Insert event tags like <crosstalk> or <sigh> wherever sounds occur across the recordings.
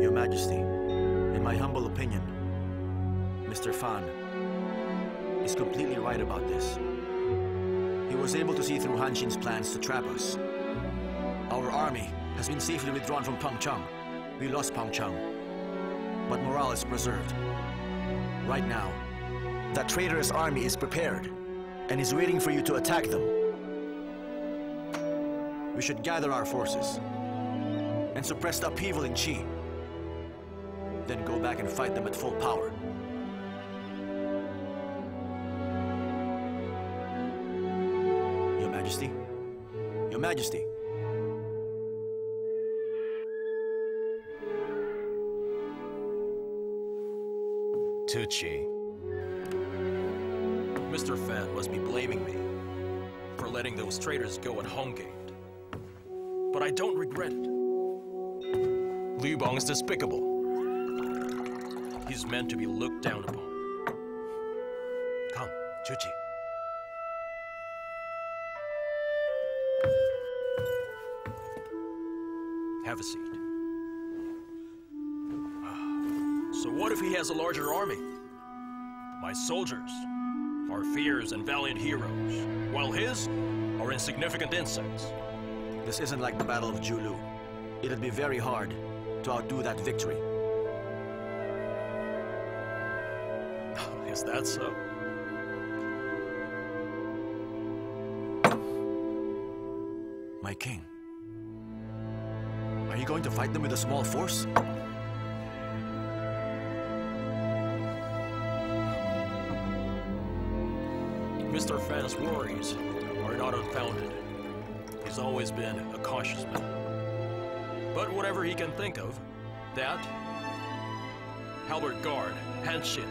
Your Majesty, in my humble opinion, Mr. Fan is completely right about this. He was able to see through Han Xin's plans to trap us. Our army has been safely withdrawn from Pengcheng. We lost Pengcheng, but morale is preserved. Right now, that traitorous army is prepared and is waiting for you to attack them. We should gather our forces and suppress the upheaval in Qi. Then go back and fight them at full power. Your Majesty? Your Majesty? Tucci. Mr. Fan must be blaming me for letting those traitors go at Homegate. But I don't regret it. Liu Bang is despicable. He's meant to be looked down upon. Come, Chuchi. Have a seat. Ah. So what if he has a larger army? My soldiers are fierce and valiant heroes, while his are insignificant insects. This isn't like the Battle of Julu. It'd be very hard to outdo that victory. <sighs> Is that so? My king. Are you going to fight them with a small force? Mr. Worries are not unfounded. He's always been a cautious man. But whatever he can think of, that Halberd Guard, Han Xin,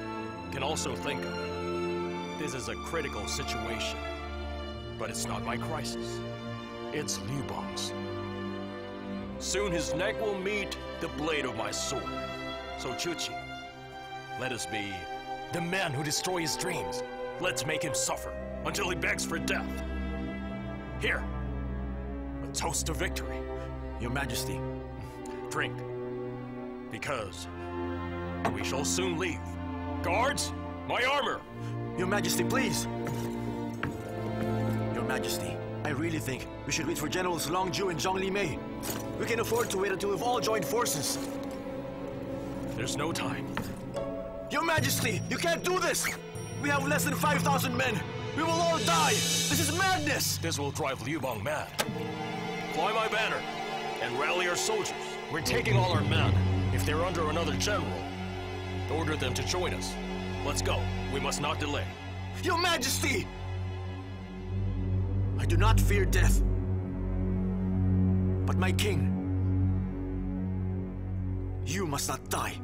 can also think of. This is a critical situation. But it's not my crisis. It's Liu Bang's. Soon his neck will meet the blade of my sword. So Chuchi, let us be the men who destroy his dreams. Let's make him suffer until he begs for death. Here, a toast to victory. Your Majesty. Drink. Because we shall soon leave. Guards, my armor! Your Majesty, please! Your Majesty, I really think we should wait for Generals Long Ju and Zhongli Mei. We can afford to wait until we've all joined forces. There's no time. Your Majesty, you can't do this! We have less than 5,000 men! We will all die! This is madness! This will drive Liu Bang mad. Fly my banner and rally our soldiers. We're taking all our men. If they're under another general, order them to join us. Let's go. We must not delay. Your Majesty! I do not fear death. But my king, you must not die.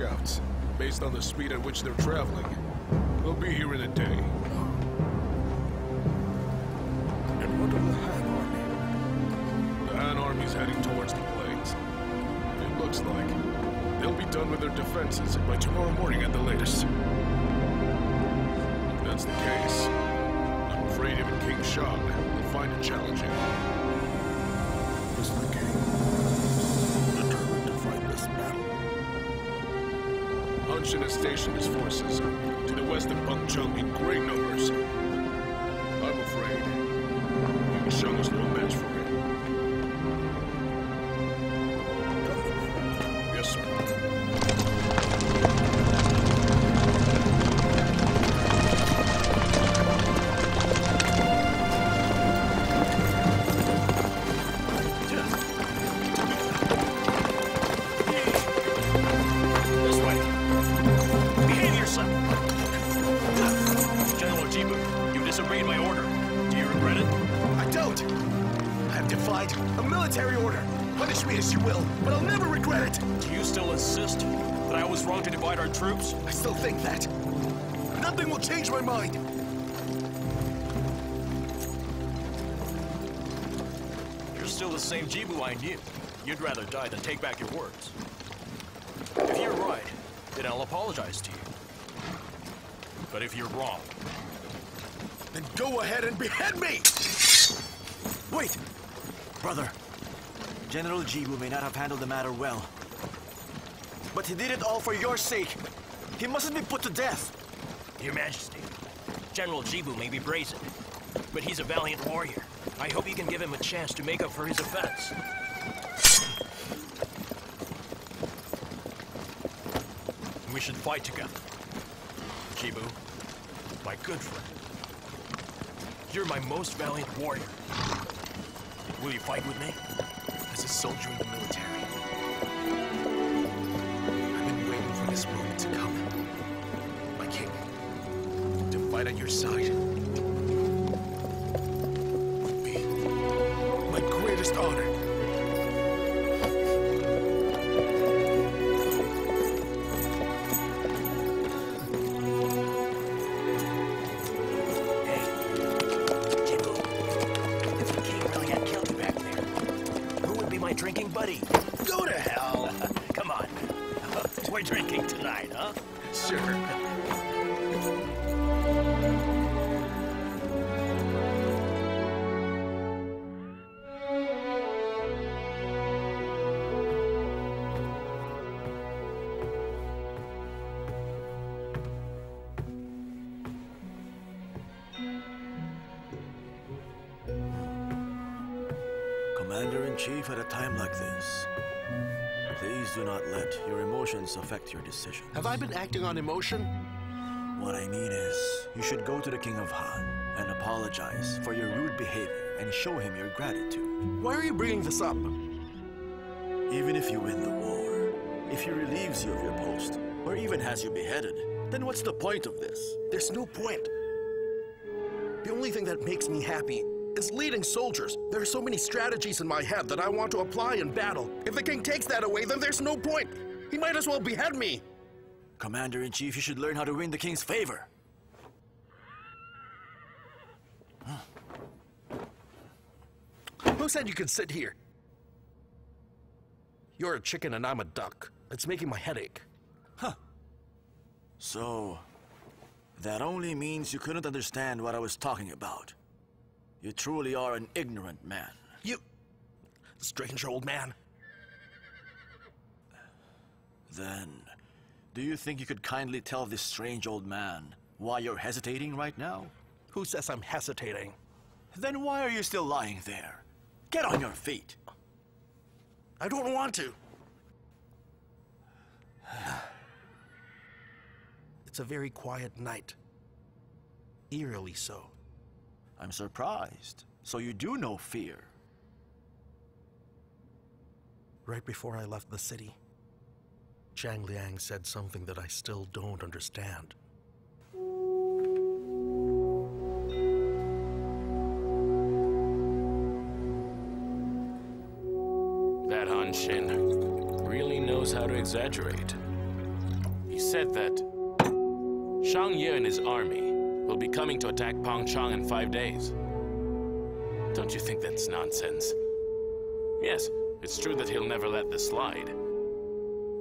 Scouts. Based on the speed at which they're traveling, they'll be here in a day. And what of the Han army? The Han army's heading towards the plains. It looks like they'll be done with their defenses by tomorrow morning at the latest. If that's the case, I'm afraid even King Xiang will find it challenging. Is the king Han has stationed his forces to the west of Bangcheng in great numbers. Do you regret it? I don't. I have defied a military order. Punish me as you will, but I'll never regret it. Do you still insist that I was wrong to divide our troops? I still think that. Nothing will change my mind. You're still the same Jibu I knew. You'd rather die than take back your words. If you're right, then I'll apologize to you. But if you're wrong, Then go ahead and behead me! Wait! Brother, General Jibu may not have handled the matter well. But he did it all for your sake. He mustn't be put to death. Your Majesty, General Jibu may be brazen, but he's a valiant warrior. I hope you can give him a chance to make up for his offense. We should fight together. Jibu, my good friend. You're my most valiant warrior. Will you fight with me? As a soldier in the military, I've been waiting for this moment to come. My king, to fight on your side would be my greatest honor. At a time like this, please do not let your emotions affect your decisions. Have I been acting on emotion? What I mean is, you should go to the King of Han and apologize for your rude behavior and show him your gratitude. Why are you bringing this up? Even if you win the war, if he relieves you of your post, or even has you beheaded, then what's the point of this? There's no point. The only thing that makes me happy is leading soldiers. There are so many strategies in my head that I want to apply in battle. If the king takes that away, then there's no point. He might as well behead me. Commander-in-Chief, you should learn how to win the king's favor. Who said you could sit here? You're a chicken and I'm a duck. It's making my head ache. So, that only means you couldn't understand what I was talking about. You truly are an ignorant man. You... Strange old man. Then, do you think you could kindly tell this strange old man why you're hesitating right now? Who says I'm hesitating? Then why are you still lying there? Get on your feet. I don't want to. <sighs> It's a very quiet night. Eerily so. I'm surprised. So you do know fear. Right before I left the city, Zhang Liang said something that I still don't understand. That Han Xin really knows how to exaggerate. He said that Xiang Yu and his army will be coming to attack Pangchang in five days. Don't you think that's nonsense? Yes, it's true that he'll never let this slide.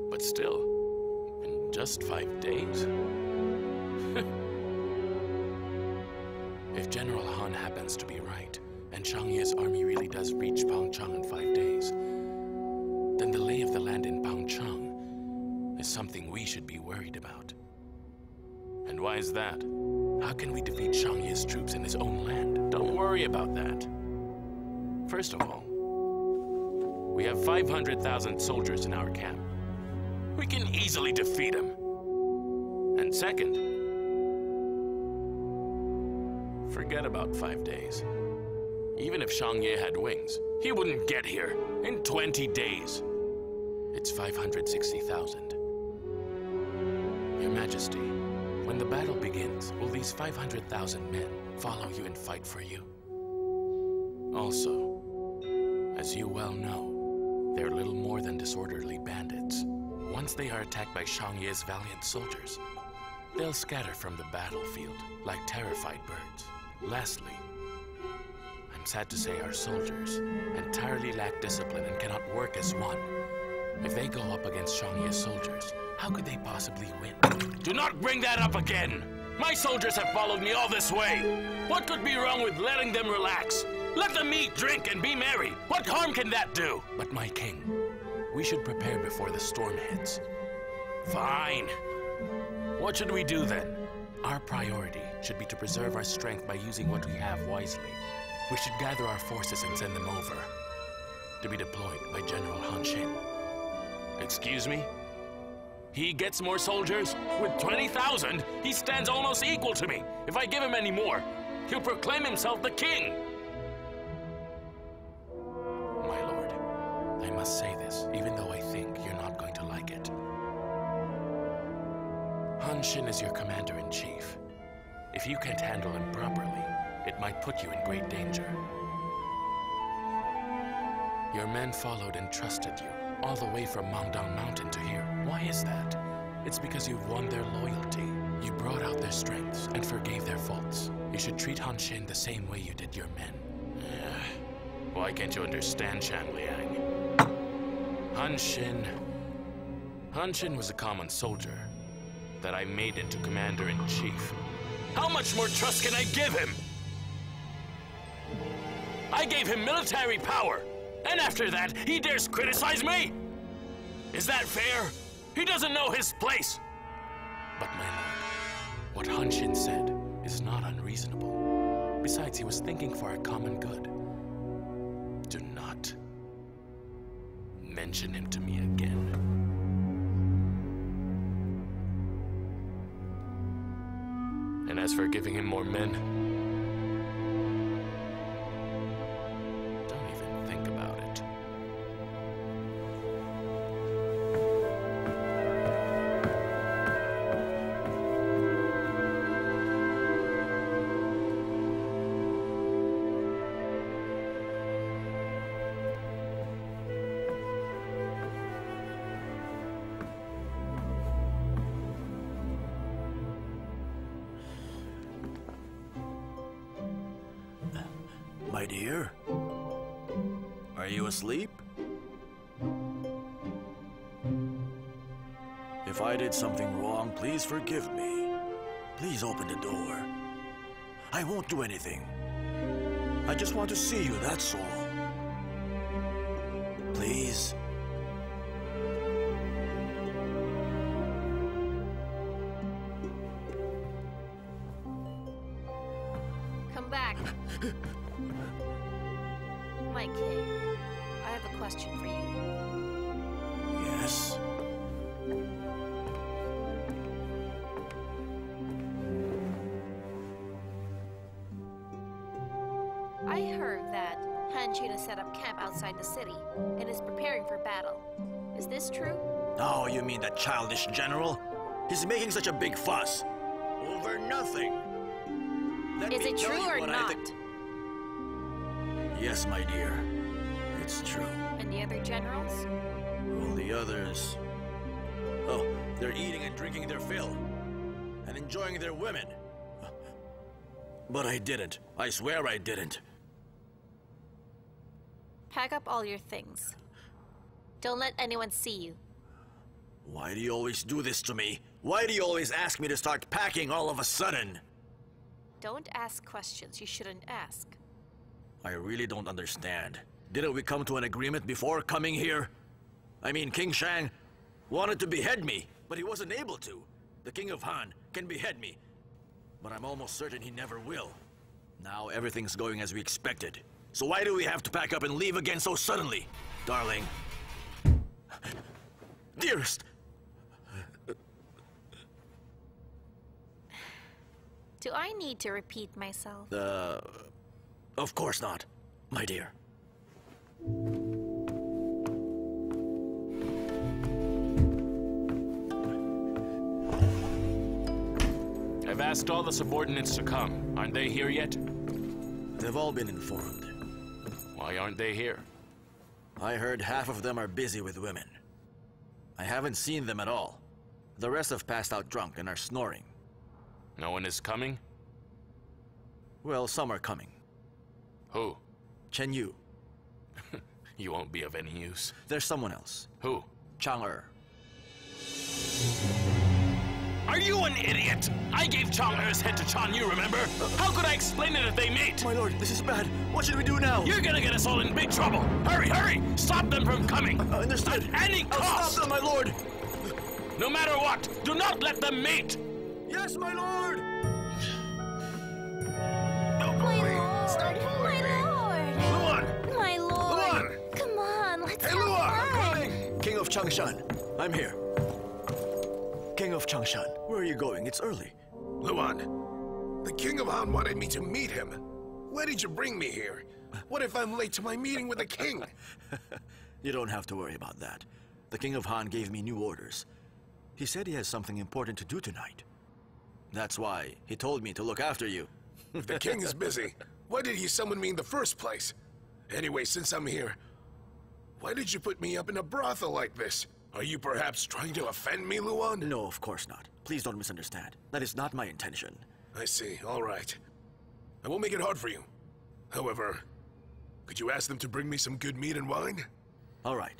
But still, in just five days? <laughs> if General Han happens to be right, and Xiang Yu's army really does reach Pangchang in five days, then the lay of the land in Pangchang is something we should be worried about. And why is that? How can we defeat Xiang troops in his own land? Don't worry about that. First of all, we have 500,000 soldiers in our camp. We can easily defeat him. And second, forget about five days. Even if Xiang had wings, he wouldn't get here in 20 days. It's 560,000. Your Majesty, battle begins, will these 500,000 men follow you and fight for you? Also, as you well know, they're little more than disorderly bandits. Once they are attacked by Xiang Yu's valiant soldiers, they'll scatter from the battlefield like terrified birds. Lastly, I'm sad to say our soldiers entirely lack discipline and cannot work as one. If they go up against Xiang Yu's soldiers, how could they possibly win? Do not bring that up again! My soldiers have followed me all this way! What could be wrong with letting them relax? Let them eat, drink, and be merry! What harm can that do? But my king, we should prepare before the storm hits. Fine. What should we do then? Our priority should be to preserve our strength by using what we have wisely. We should gather our forces and send them over to be deployed by General Han Xin. Excuse me? He gets more soldiers? With 20,000, he stands almost equal to me. If I give him any more, he'll proclaim himself the king. My lord, I must say this, even though I think you're not going to like it. Han Xin is your commander-in-chief. If you can't handle him properly, it might put you in great danger. Your men followed and trusted you, all the way from Mangdang Mountain to here. Why is that? It's because you've won their loyalty. You brought out their strengths and forgave their faults. You should treat Han Xin the same way you did your men. Why can't you understand Zhang Liang? Han Xin... Han Xin was a common soldier that I made into commander-in-chief. How much more trust can I give him? I gave him military power, and after that, he dares criticize me? Is that fair? He doesn't know his place. But my lord, what Han Xin said is not unreasonable. Besides, he was thinking for our common good. Do not mention him to me again. And as for giving him more men, dear? Are you asleep? If I did something wrong, please forgive me. Please open the door. I won't do anything. I just want to see you, that's all. Childish general? He's making such a big fuss. Over nothing. Let Is it true or not? Yes, my dear. It's true. And the other generals? All the others. Oh, they're eating and drinking their fill. And enjoying their women. But I didn't. I swear I didn't. Pack up all your things. Don't let anyone see you. Why do you always do this to me? Why do you always ask me to start packing all of a sudden? Don't ask questions you shouldn't ask. I really don't understand. Didn't we come to an agreement before coming here? I mean, King Xiang wanted to behead me, but he wasn't able to. The King of Han can behead me, but I'm almost certain he never will. Now everything's going as we expected. So why do we have to pack up and leave again so suddenly? Darling. Dearest! Do I need to repeat myself? Uh, of course not, my dear. I've asked all the subordinates to come. Aren't they here yet? They've all been informed. Why aren't they here? I heard half of them are busy with women. I haven't seen them at all. The rest have passed out drunk and are snoring. No one is coming? Well, some are coming. Who? Chen Yu. <laughs> You won't be of any use. There's someone else. Who? Zhang Er. Are you an idiot? I gave Zhang Er's head to Chen Yu, remember? How could I explain it if they meet? My lord, this is bad. What should we do now? You're gonna get us all in big trouble. Hurry, hurry! Stop them from coming. Uh, understood. At any I'll cost. stop them, my lord. No matter what, do not let them meet. Yes, my lord. My lord! My lord! Luan, My lord! Luan! Come on, let's Hey, have Luan, I'm coming. King of Changshan, I'm here. King of Changshan, where are you going? It's early. Luan, the King of Han wanted me to meet him. Why did you bring me here? What if I'm late to my meeting with the king? <laughs> You don't have to worry about that. The King of Han gave me new orders. He said he has something important to do tonight. That's why he told me to look after you. <laughs> The king is busy, why did he summon me in the first place? Anyway, since I'm here, why did you put me up in a brothel like this? Are you perhaps trying to offend me, Luan? No, of course not. Please don't misunderstand. That is not my intention. I see, all right. I won't make it hard for you. However, could you ask them to bring me some good meat and wine? All right.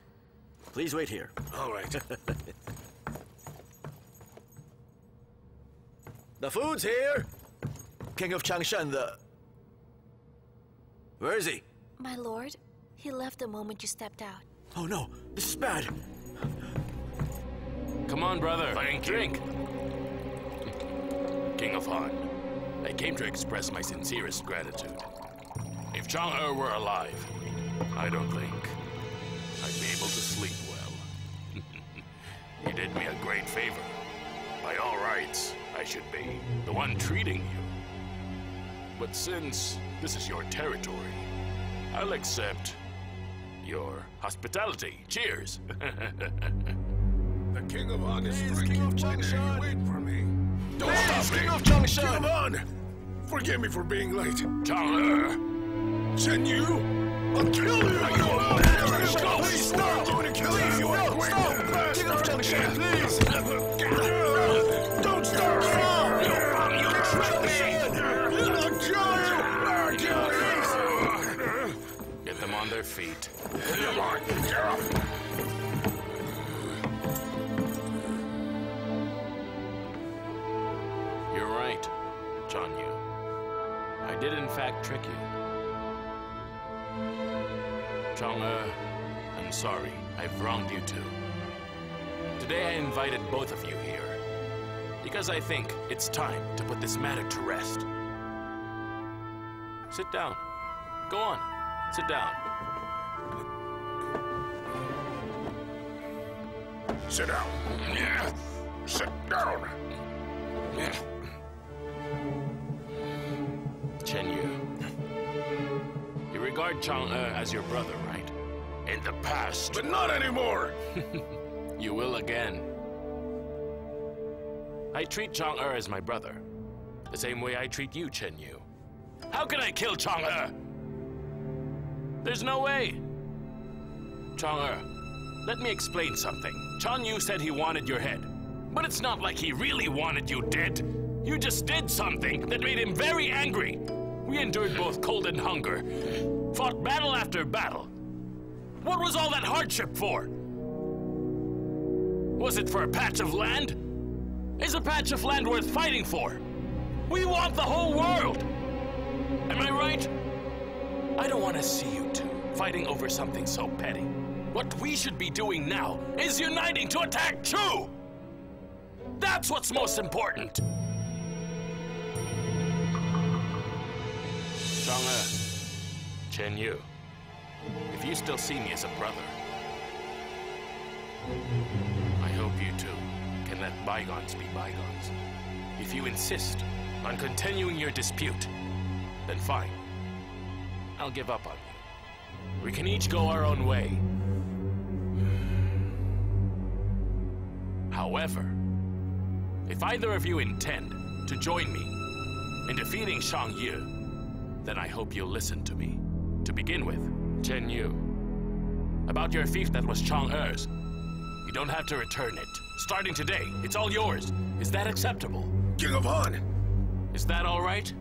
Please wait here. All right. <laughs> The food's here! King of Changshan, the... Where is he? My lord, he left the moment you stepped out. Oh no, this is bad. Come on, brother. Thank Drink. King of Han, I came to express my sincerest gratitude. If Zhang Er were alive, I don't think I'd be able to sleep well. <laughs> he did me a great favor. By all rights, I should be the one treating you. But since this is your territory, I'll accept your hospitality. Cheers. <laughs> The King of Han is Please. King of Why Changshan. you wait for me? Don't Please, stop me! King of Changshan. King of Han! Forgive me for being late. Zhang Er, Chen Yu! I'll kill you! You are Changshan, please, stop! stop. I'm going to kill you! You no, ungrateful stop. King of Changshan, please. Their feet. Come on! You're right, Chen Yu. I did in fact trick you. Zhang Er, I'm sorry. I've wronged you too. Today I invited both of you here because I think it's time to put this matter to rest. Sit down. Go on. Sit down. Sit down. Yeah. Sit down. Chen Yu. You regard Zhang Er as your brother, right? In the past. But not anymore! <laughs> You will again. I treat Zhang Er as my brother. The same way I treat you, Chen Yu. How can I kill Zhang Er? There's no way. Zhang Er, let me explain something. Chen Yu said he wanted your head. But it's not like he really wanted you dead. You just did something that made him very angry. We endured both cold and hunger, fought battle after battle. What was all that hardship for? Was it for a patch of land? Is a patch of land worth fighting for? We want the whole world! Am I right? I don't want to see you two fighting over something so petty. What we should be doing now is uniting to attack Chu! That's what's most important! Chang'e, Chen Yu, if you still see me as a brother, I hope you too can let bygones be bygones. If you insist on continuing your dispute, then fine. I'll give up on you. We can each go our own way. However, if either of you intend to join me in defeating Xiang Yu, then I hope you'll listen to me. To begin with, Chen Yu, about your fief that was Zhang Er's, you don't have to return it. Starting today, it's all yours. Is that acceptable? King of Han! Is that all right?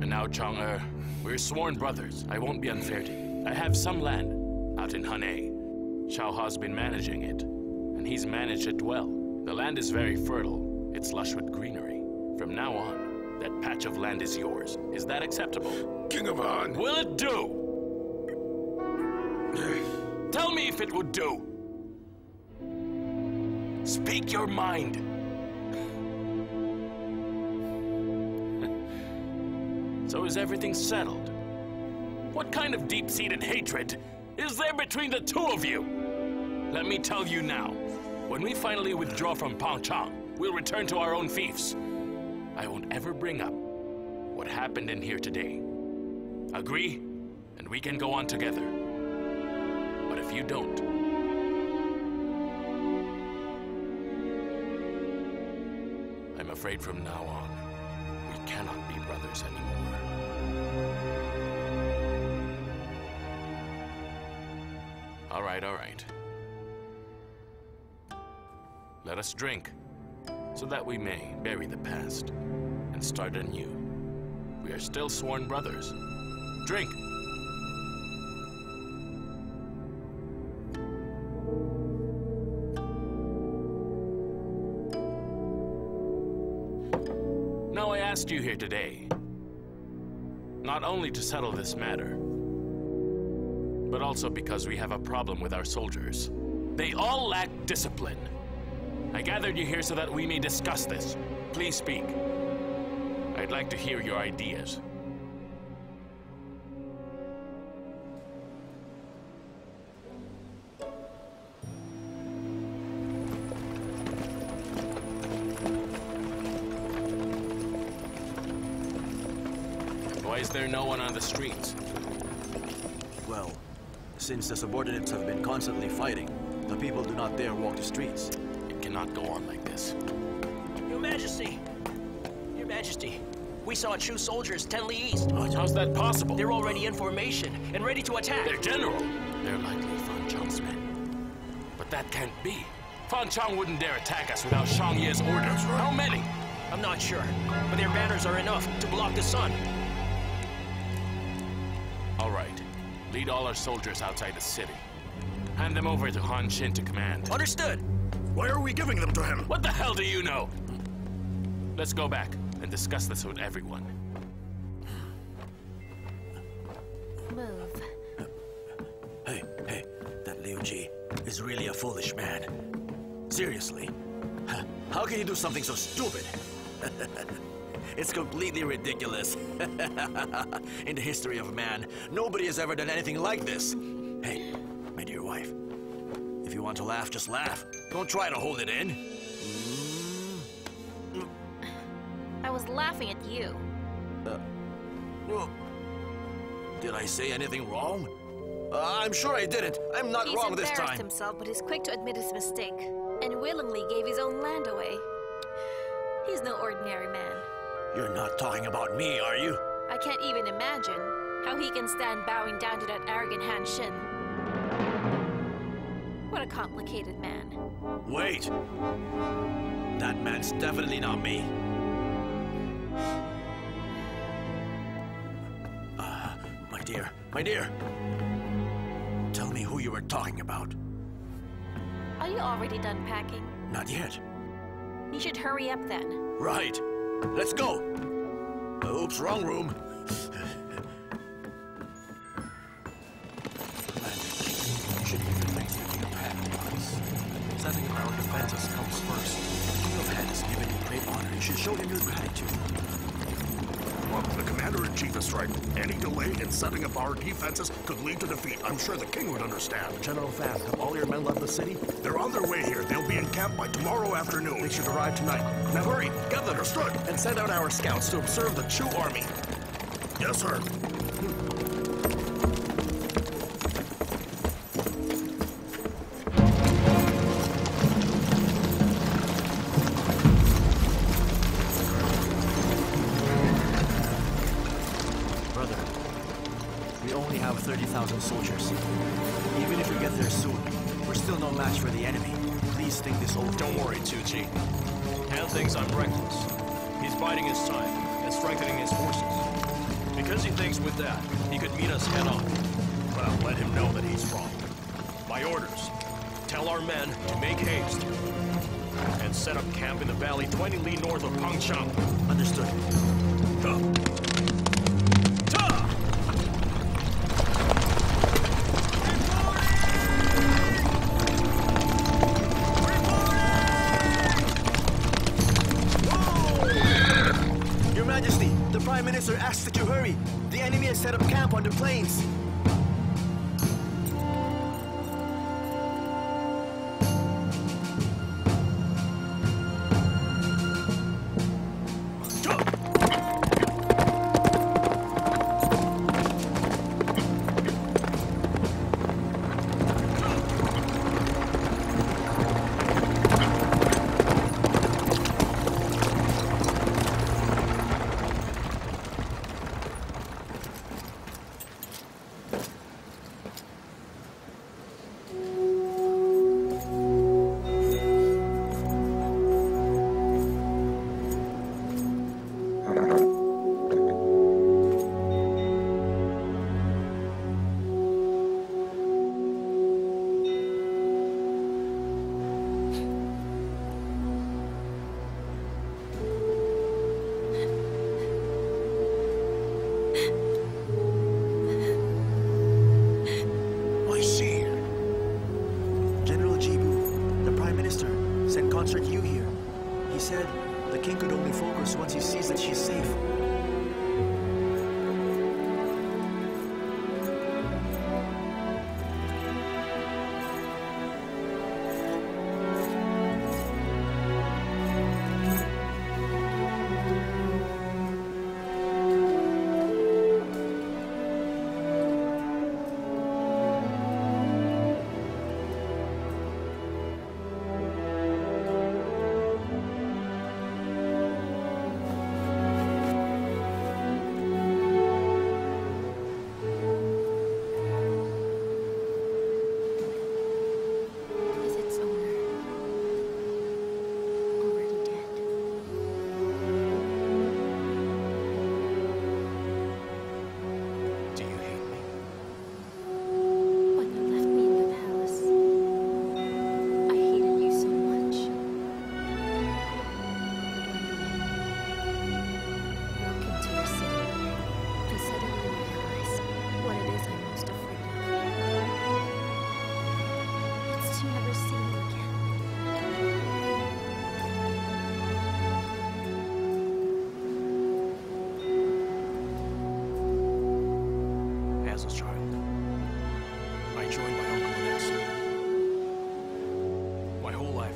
And now, Chang'e, we're sworn brothers. I won't be unfair to you. I have some land out in Hanei. Xiao He's been managing it, and he's managed it well. The land is very fertile. It's lush with greenery. From now on, that patch of land is yours. Is that acceptable? King of Han! Will it do? Tell me if it would do. Speak your mind. <laughs> so is everything settled? What kind of deep-seated hatred is there between the two of you? Let me tell you now. When we finally withdraw from Pangchang, we'll return to our own fiefs. I won't ever bring up what happened in here today. Agree? And we can go on together. But if you don't, I'm afraid from now on, we cannot be brothers anymore. Right, all right. Let us drink, so that we may bury the past and start anew. We are still sworn brothers. Drink! Now I asked you here today, not only to settle this matter, but also because we have a problem with our soldiers. They all lack discipline. I gathered you here so that we may discuss this. Please speak. I'd like to hear your ideas. Why is there no one on the streets? Well, since the subordinates have been constantly fighting, the people do not dare walk the streets. It cannot go on like this. Your Majesty! Your Majesty, we saw Chu soldiers 10 li east. How's that possible? They're already in formation and ready to attack. Their general! They're likely Fan Chang's men. But that can't be. Fan Chang wouldn't dare attack us without Xiang Yu's orders. How many? I'm not sure, but their banners are enough to block the sun. Lead all our soldiers outside the city. Hand them over to Han Xin to command. Understood. Why are we giving them to him? What the hell do you know? Let's go back and discuss this with everyone. Move. Hey, hey, that Liu Ji is really a foolish man. Seriously. How can he do something so stupid? <laughs> it's completely ridiculous. <laughs> In the history of man, nobody has ever done anything like this. Hey, my dear wife, if you want to laugh, just laugh. Don't try to hold it in. I was laughing at you. Well, Did I say anything wrong? Uh, I'm sure I didn't. I'm not He's wrong this embarrassed time. himself, but he's quick to admit his mistake, and willingly gave his own land away. He's no ordinary man. You're not talking about me, are you? I can't even imagine how he can stand bowing down to that arrogant Han Xin. What a complicated man. Wait! That man's definitely not me. Uh, my dear, my dear! Tell me who you were talking about. Are you already done packing? Not yet. You should hurry up then. Right. Let's go. Oops, wrong room. Setting up our defenses comes first. The King of has given you great honor. You should show him your gratitude. The commander-in-chief is right. Any delay in setting up our defenses could lead to defeat. I'm sure the king would understand. General Fan, have all your men left the city? They're on their way here. They'll be in camp by tomorrow afternoon. They should arrive tonight. Now hurry, Get that understood. and send out our scouts to observe the Chu army. Yes, sir. Our men to make haste and set up camp in the valley 20 li north of Pangchang. Understood. Ta!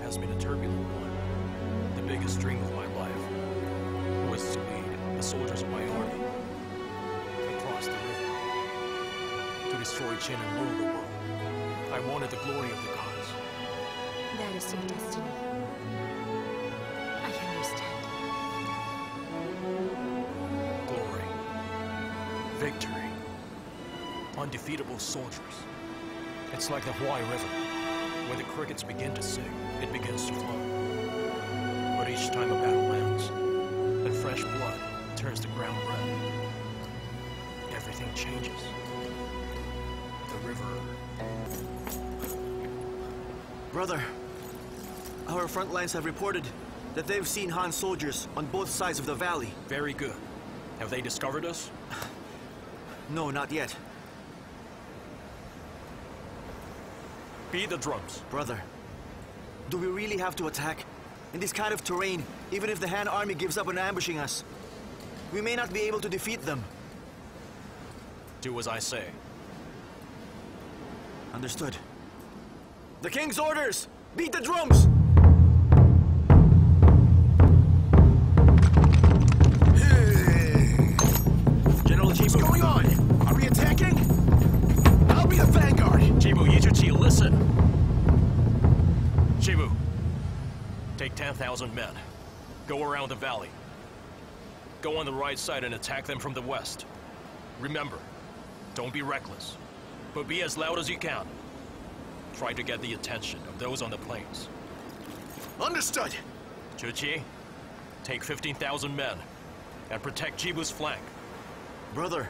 Has been a turbulent one. The biggest dream of my life was to lead the soldiers of my army across the river to destroy Qin and rule the world. I wanted the glory of the gods. That is your destiny. I understand. Glory. Victory. Undefeatable soldiers. It's like the Huai River. where the crickets begin to sing, it begins to flow. But each time a battle ends, and fresh blood turns the ground red, everything changes. The river Brother, our front lines have reported that they've seen Han soldiers on both sides of the valley. Very good. Have they discovered us? <sighs> No, not yet. Beat the drums. Brother, do we really have to attack? In this kind of terrain, even if the Han army gives up on ambushing us, we may not be able to defeat them. Do as I say. Understood. The King's orders! Beat the drums! General Chief, What's going on? Are we attacking? I'll be the vanguard. Chibu Yichuchi, listen! Chibu, take 10,000 men. Go around the valley. Go on the right side and attack them from the west. Remember, don't be reckless, but be as loud as you can. Try to get the attention of those on the plains. Understood. Chuchi, take 15,000 men and protect Chibu's flank. Brother,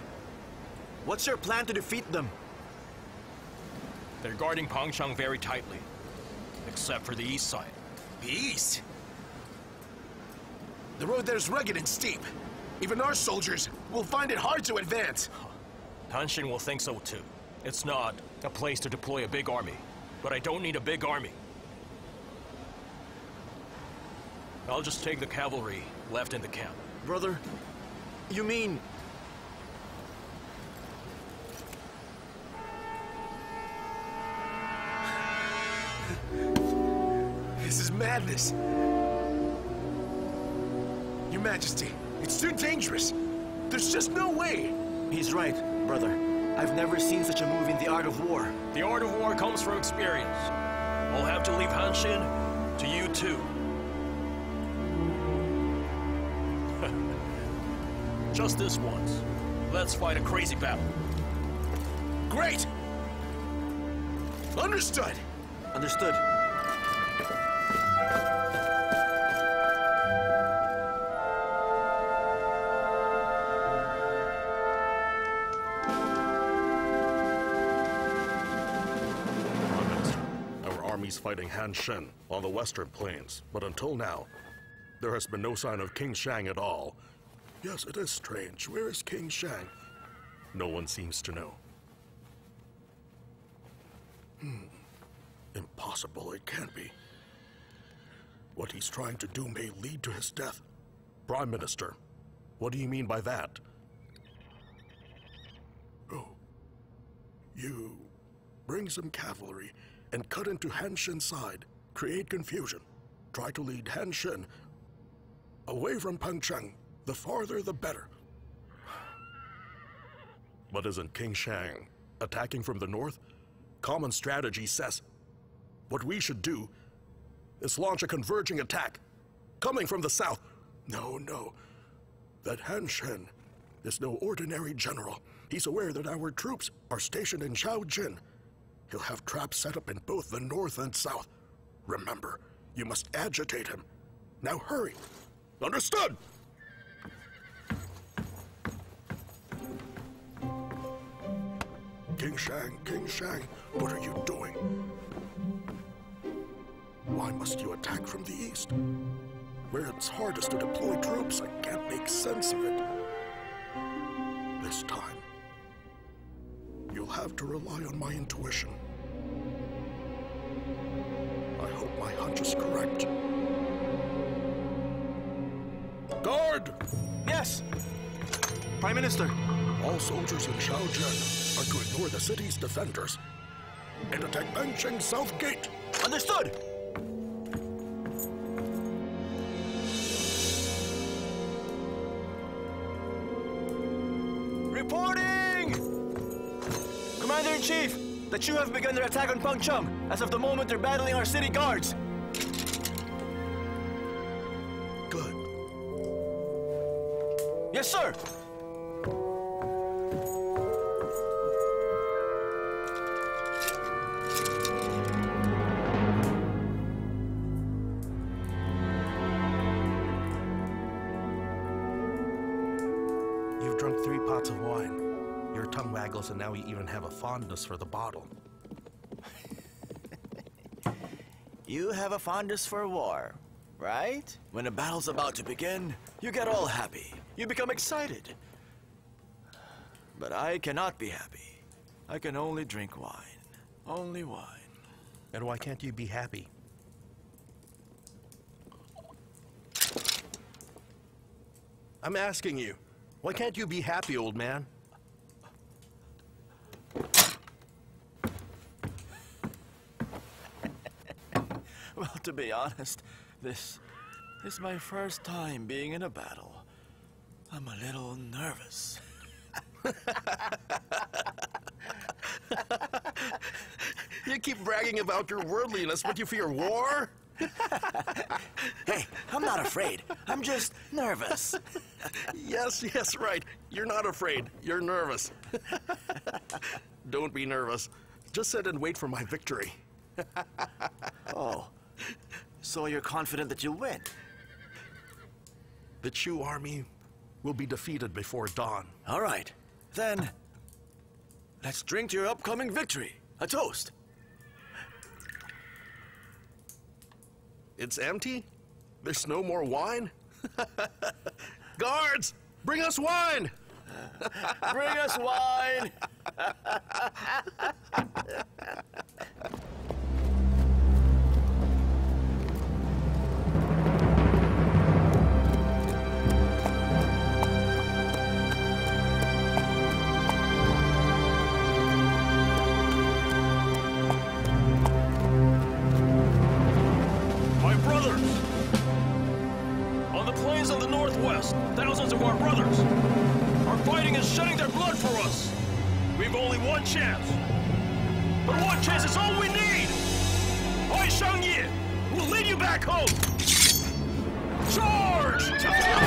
what's your plan to defeat them? They're guarding Pengcheng very tightly, except for the east side. The east. The road there's rugged and steep. Even our soldiers will find it hard to advance. Han Xin will think so too. It's not a place to deploy a big army, but I don't need a big army. I'll just take the cavalry left in the camp. Brother, you mean... is madness. Your Majesty, it's too dangerous. There's just no way. He's right, brother. I've never seen such a move in the art of war. The art of war comes from experience. I'll have to leave Han Xin to you too. <laughs> Just this once. Let's fight a crazy battle. Great. Understood. Understood. Fighting Han Xin on the western plains, but until now, there has been no sign of King Xiang at all. Yes, it is strange. Where is King Xiang? No one seems to know. Hmm. Impossible, it can't be. What he's trying to do may lead to his death. Prime Minister, what do you mean by that? Oh. You bring some cavalry and cut into Han Xin's side, create confusion, try to lead Han Xin away from Pengcheng. The farther, the better. But isn't King Xiang attacking from the north? Common strategy says what we should do is launch a converging attack coming from the south. No, no. That Han Xin is no ordinary general. He's aware that our troops are stationed in Shaojin. He'll have traps set up in both the north and south. Remember, you must agitate him. Now hurry. Understood? King Xiang, King Xiang, what are you doing? Why must you attack from the east? Where it's hardest to deploy troops, I can't make sense of it. This time, you'll have to rely on my intuition. I hope my hunch is correct. Guard! Yes! Prime Minister! All soldiers in Shaojin are to ignore the city's defenders and attack Pengcheng South Gate. Understood! Commander-in-Chief, the Chu have begun their attack on Pengcheng. As of the moment, they're battling our city guards. Good. Yes, sir! Fondness for the bottle. <laughs> You have a fondness for war, right? When a battle's about to begin, you get all happy. You become excited. But I cannot be happy. I can only drink wine. Only wine. And why can't you be happy? I'm asking you, why can't you be happy, old man? Well, to be honest, this, is my first time being in a battle. I'm a little nervous. You keep bragging about your worldliness, but you fear war? Hey, I'm not afraid. I'm just nervous. Yes, yes, right. You're not afraid. You're nervous. Don't be nervous. Just sit and wait for my victory. Oh, so you're confident that you'll win? The Chu army will be defeated before dawn. All right, then let's drink to your upcoming victory. A toast. It's empty? There's no more wine? <laughs> Guards, bring us wine! <laughs> Bring us wine. <laughs> thousands of our brothers are fighting and shedding their blood for us. We've only one chance. But one chance is all we need! I, Xiang Yu, will lead you back home! Charge!